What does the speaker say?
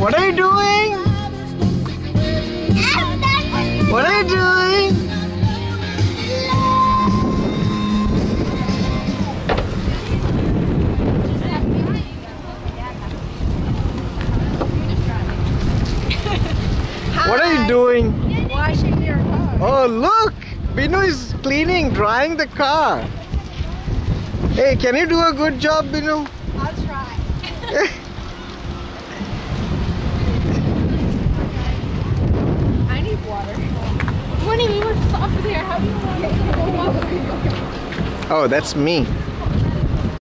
What are you doing? What are you doing? What are you doing? Washing your car. Oh, look! Binu is cleaning, drying the car. Hey, can you do a good job, Binu? I'll try. Oh, that's me.